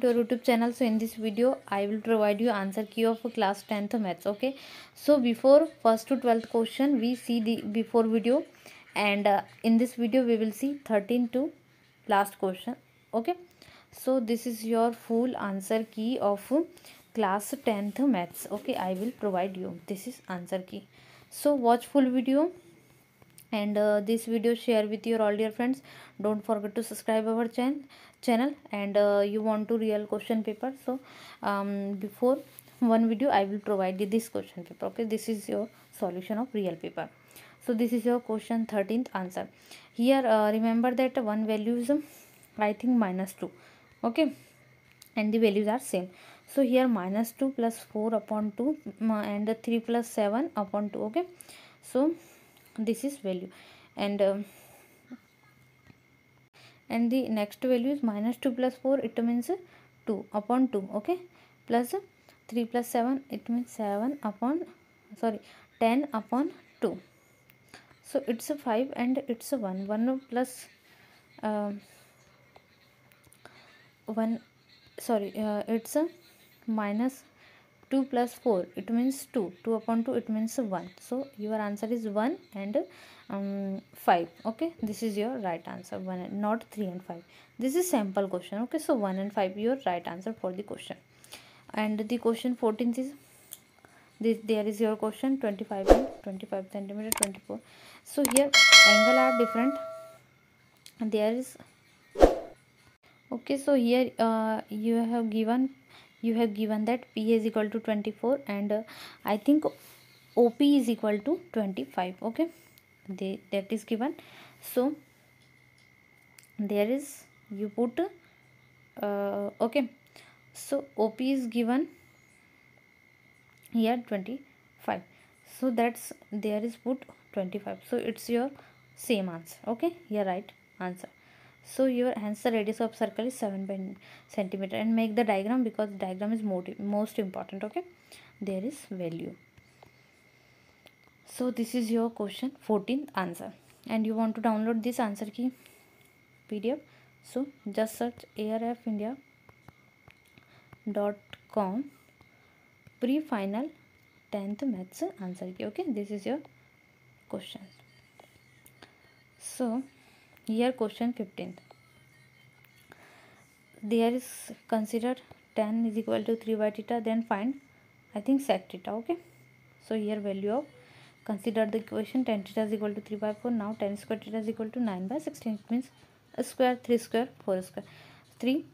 to our youtube channel so in this video i will provide you answer key of class 10th maths okay so before first to 12th question we see the before video and uh, in this video we will see 13 to last question okay so this is your full answer key of class 10th maths okay i will provide you this is answer key so watch full video and uh, this video share with your all dear friends. Don't forget to subscribe our channel channel. And uh, you want to real question paper. So um, before one video i will provide you this question paper. Okay? This is your solution of real paper. So this is your question 13th answer. Here uh, remember that one value is um, i think minus 2 okay? And the values are same. So here minus 2 plus 4 upon 2 and 3 plus 7 upon 2 okay? So this is value. And um, and the next value is minus 2 plus 4 it means 2 upon 2 okay? Plus 3 plus 7 it means 7 upon sorry 10 upon 2 so it's a 5 and it's a 1 1 plus uh, 1 sorry uh, it's a minus 2 plus 4 it means 2 2 upon 2 it means 1 so your answer is 1 and um, 5 okay? This is your right answer. 1 not 3 and 5 this is sample question. Okay? So 1 and 5 your right answer for the question. And the question 14th is this there is your question 25 and 25 centimeter 24 so here angle are different. There is okay? So here uh, you have given you have given that p is equal to 24 and uh, i think op is equal to 25 okay? They, that is given. So there is you put uh, okay. So op is given here 25 so that's there is put 25 so it's your same answer okay? Your right answer so your answer radius of circle is 7 centimeter and make the diagram because diagram is most important okay? There is value. So this is your question 14th answer. And you want to download this answer key pdf so just search airfindia dot com pre-final 10th maths answer key okay? This is your question. So here question 15 There is considered tan is equal to 3 by theta then find I think sec theta okay. So here value of consider the equation tan theta is equal to 3 by 4 now tan square theta is equal to 9 by 16 it means square 3 square 4 square 3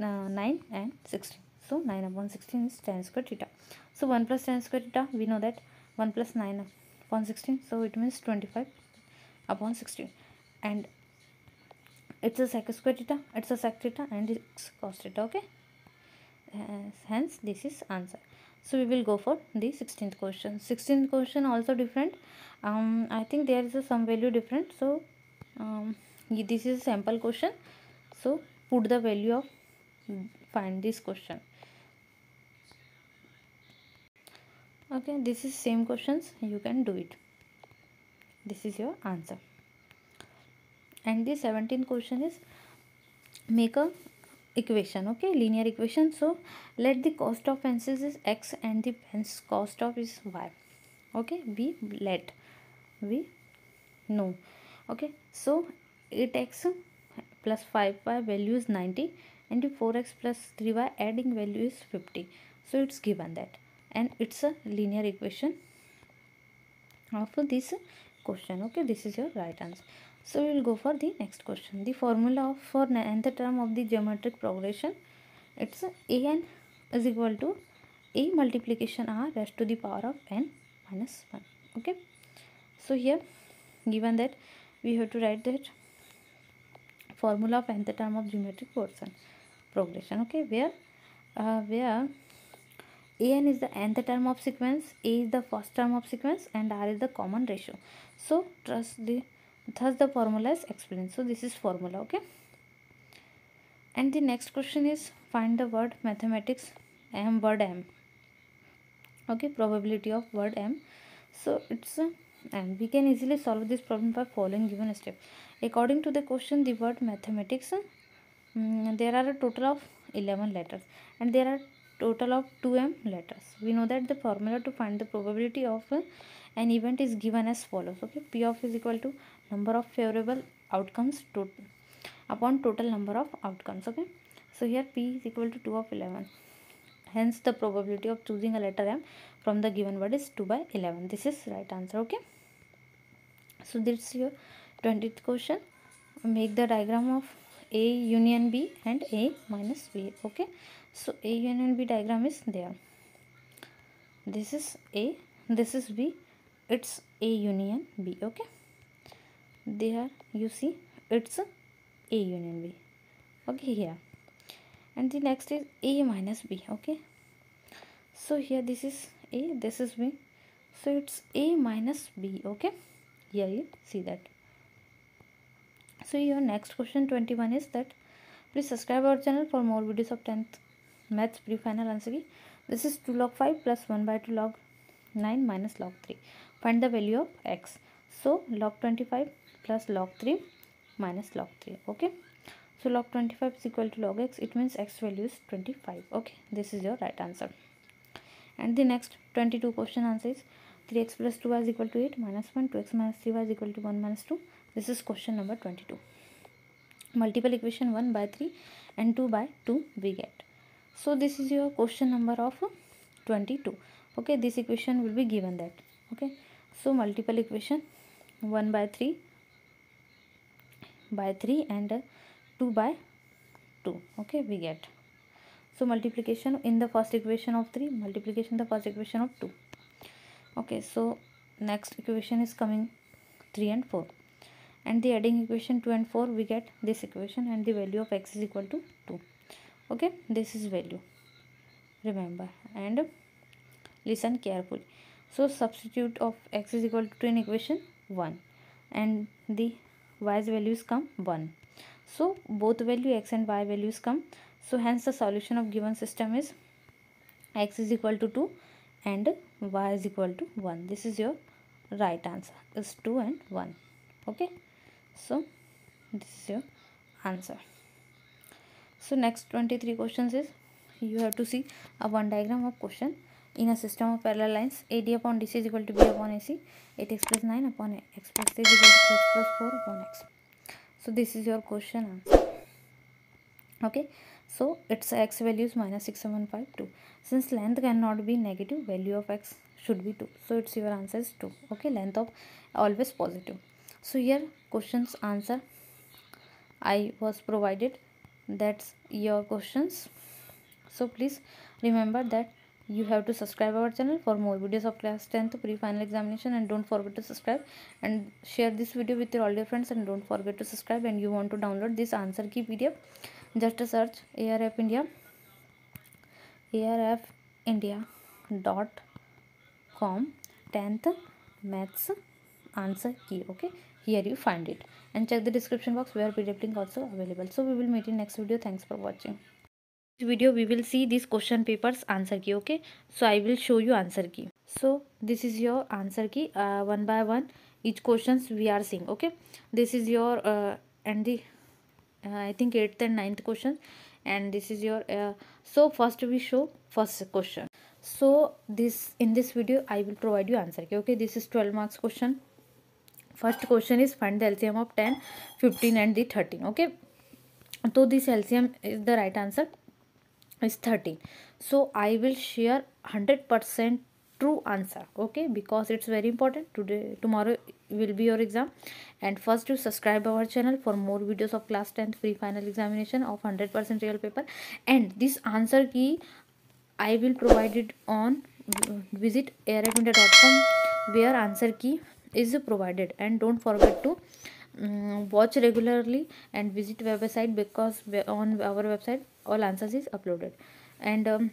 uh, 9 and 16 so 9 upon 16 is tan square theta. So 1 plus tan square theta we know that 1 plus 9 upon 16 so it means 25 upon 16 and it's a sec square theta it's a sec theta and it's cos theta okay? Uh, hence this is answer. So we will go for the 16th question. 16th question also different. Um i think there is a some value different. So um this is a sample question. So put the value of find this question. Okay this is same questions. You can do it. This is your answer and the 17th question is make a equation okay? Linear equation. So let the cost of pencils is x and the pens cost of is y okay? We let we know okay? So 8x plus 5y value is 90 and the 4x plus 3y adding value is 50 so it's given that. And it's a linear equation of this question okay this is your right answer so we will go for the next question. The formula for nth term of the geometric progression it's a n is equal to a multiplication r raised to the power of n minus 1. Okay. So here given that we have to write that formula of nth term of geometric portion progression. Okay. Where uh, where an is the nth term of sequence, a is the first term of sequence and r is the common ratio. So trust the thus the formula is explained. So this is formula okay? And the next question is find the word mathematics m word m. Okay probability of word m. So it's uh, and we can easily solve this problem by following given step. According to the question the word mathematics um, there are a total of 11 letters. And there are total of 2m letters. We know that the formula to find the probability of uh, an event is given as follows. Okay p of is equal to number of favorable outcomes to, upon total number of outcomes. Okay so here p is equal to 2 of 11 hence the probability of choosing a letter m from the given word is 2 by 11 this is right answer. Okay so this is your 20th question. Make the diagram of a union b and a minus b okay? So a union b diagram is there. This is a this is b it's a union b okay? There you see it's a union b okay here. And the next is a minus b okay? So here this is a this is b. So it's a minus b okay? Here you see that so your next question 21 is that please subscribe our channel for more videos of 10th maths pre-final answer key. This is 2 log 5 plus 1 by 2 log 9 minus log 3 find the value of x. So log 25 plus log 3 minus log 3 okay? So log 25 is equal to log x. It means x value is 25 okay? This is your right answer. And the next 22 question answer is 3x plus 2y is equal to 8 minus 1 2x minus 3y is equal to 1 minus 2 this is question number 22 multiple equation 1 by 3 and 2 by 2 we get. So this is your question number of 22 okay this equation will be given that. Okay so multiple equation 1 by 3 by 3 and 2 by 2 okay we get. So multiplication in the first equation of 3 multiplication the first equation of 2 okay so next equation is coming 3 and 4 and the adding equation 2 and 4 we get this equation and the value of x is equal to 2 okay this is value remember and listen carefully. So substitute of x is equal to 2 in equation 1 and the y's values come 1 so both value x and y values come. So hence the solution of given system is x is equal to 2 and y is equal to 1 this is your right answer is 2 and 1 okay so this is your answer. So next 23 questions is you have to see a one diagram of question. In a system of parallel lines AD upon DC is equal to B upon AC 8x plus 9 upon x plus 3 is equal to x plus 4 upon x. So this is your question answer. Okay? So its x value is minus 6752 since length cannot be negative value of x should be 2 so it's your answer is 2 okay? Length of always positive so here questions answer. I was provided. That's your questions. So please remember that you have to subscribe our channel for more videos of class 10th pre-final examination and don't forget to subscribe and share this video with your all your friends and don't forget to subscribe and you want to download this answer key pdf just search arf india. Arf india dot com. 10th maths answer key okay here you find it. And check the description box where pdf link also available. So we will meet in next video. Thanks for watching. This video we will see this question papers answer key okay? So i will show you answer key. So this is your answer key uh, one by one each questions we are seeing okay? This is your uh, and the uh, i think 8th and 9th question. And this is your uh, so first we show first question. So this in this video i will provide you answer key okay? This is 12 marks question first question is find the lcm of 10 15 and the 13 okay? So this lcm is the right answer is 13 so i will share 100 percent true answer okay? Because it's very important. Today tomorrow will be your exam. And first to subscribe our channel for more videos of class 10th free final examination of 100% real paper. And this answer key i will provide it on uh, visit airfindia.com where answer key is provided and don't forget to um, watch regularly and visit website because on our website all answers is uploaded and um,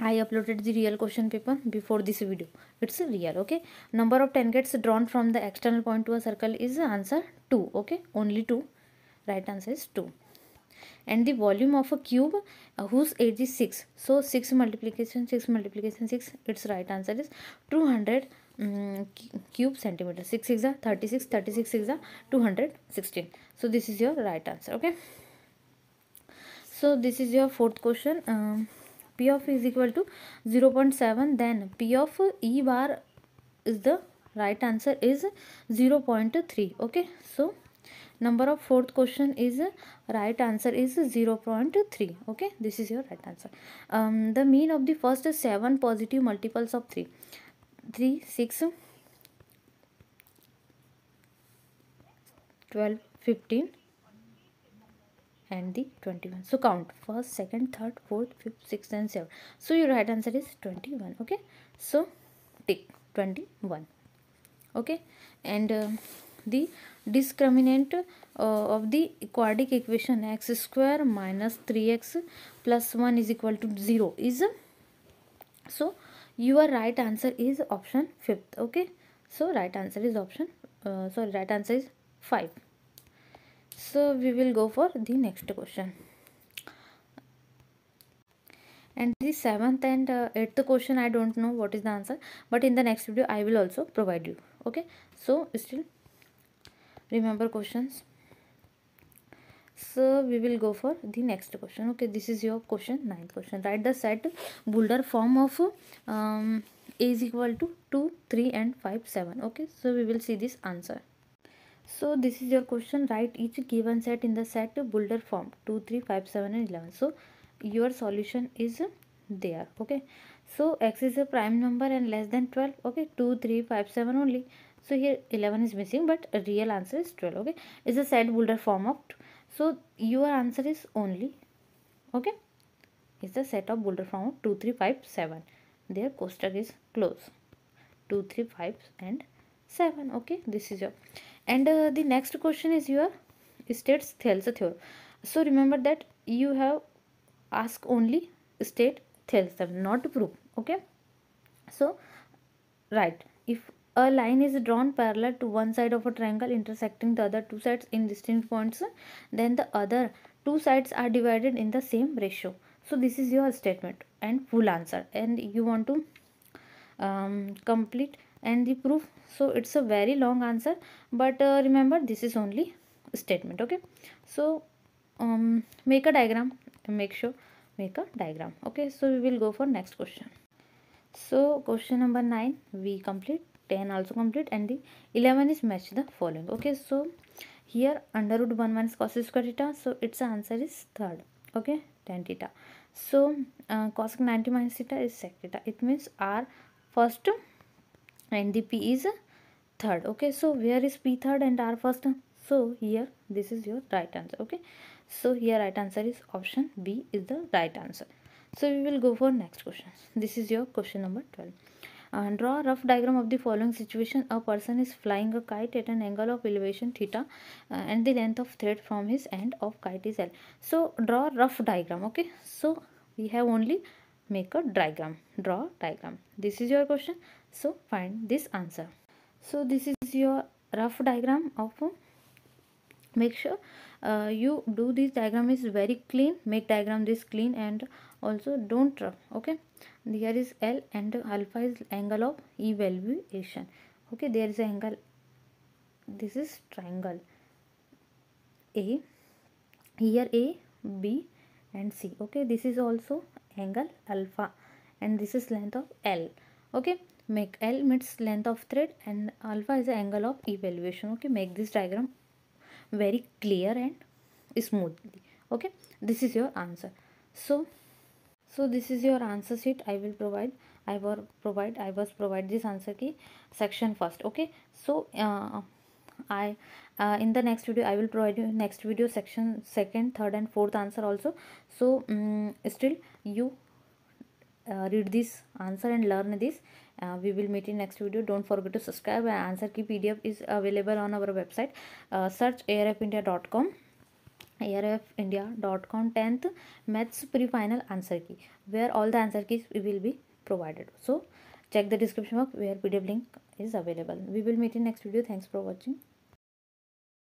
I uploaded the real question paper before this video. It's real, okay. Number of tangents drawn from the external point to a circle is answer 2, okay. Only 2. Right answer is 2. And the volume of a cube uh, whose age is 6. So 6 multiplication, 6 multiplication 6. Its right answer is 200 um, cube centimeter. 6 is a 36, 36 is a 216. So this is your right answer, okay? So this is your fourth question. Um, p of is equal to 0 0.7 then p of e bar is the right answer is 0 0.3 okay? So number of fourth question is right answer is 0 0.3 okay? This is your right answer. Um, the mean of the first seven positive multiples of 3 3 6 12 15 and the 21 so count. First second third fourth fifth sixth and seventh. So your right answer is 21 okay? So tick. 21 okay? And uh, the discriminant uh, of the quadratic equation x square minus 3x plus 1 is equal to 0 is so your right answer is option fifth okay? So right answer is option uh, sorry right answer is 5 so we will go for the next question. And the seventh and uh, eighth question i don't know what is the answer but in the next video i will also provide you okay? So still remember questions so we will go for the next question. Okay this is your question ninth question. Write the set builder form of um, a is equal to 2 3 and 5 7 okay so we will see this answer. So this is your question. Write each given set in the set builder form 2 3 5 7 and 11 so your solution is there. Okay so x is a prime number and less than 12 okay 2 3 5 7 only. So here 11 is missing but real answer is 12 okay is a set boulder form of so your answer is only okay? Is the set of builder form of 2 3 5 7 their Kostak is close. 2 3 5 and 7 okay? This is your and uh, the next question is your states Thales theorem. So remember that you have ask only state Thales theorem not proof okay? So right if a line is drawn parallel to one side of a triangle intersecting the other two sides in distinct points then the other two sides are divided in the same ratio. So this is your statement and full answer. And you want to um, complete and the proof. So it's a very long answer but uh, remember this is only statement okay? So um, make a diagram. Make sure make a diagram okay? So we will go for next question. So question number 9 we complete 10 also complete and the 11 is match the following. Okay so here under root 1 minus cos square theta so its answer is third. Okay tan theta. So uh, cos 90 minus theta is sec theta. It means r first and the p is third. Okay so where is p third and r first? So here this is your right answer. Okay so here right answer is option b is the right answer. So we will go for next question. This is your question number 12 uh, draw a rough diagram of the following situation. A person is flying a kite at an angle of elevation theta uh, and the length of thread from his end of kite is L. So draw rough diagram. Okay. So we have only make a diagram. Draw diagram. This is your question. So find this answer. So this is your rough diagram of make sure uh, you do this diagram is very clean make diagram this clean and also don't rough okay here is L and alpha is angle of evaluation. Okay there is angle. This is triangle. A here A B and C. Okay this is also angle alpha. And this is length of L. Okay make L means length of thread and alpha is the angle of evaluation. Okay make this diagram very clear and smoothly. Okay this is your answer. So so this is your answer sheet. I will provide i will provide i was provide this answer key section first. Okay? So uh, i uh, in the next video i will provide you next video section second third and fourth answer also. So um, still you uh, read this answer and learn this. Uh, we will meet in next video. Don't forget to subscribe. Answer key pdf is available on our website uh, search airfindia.com airfindia.com 10th maths pre-final answer key where all the answer keys will be provided. So check the description box where pdf link is available. We will meet in next video. Thanks for watching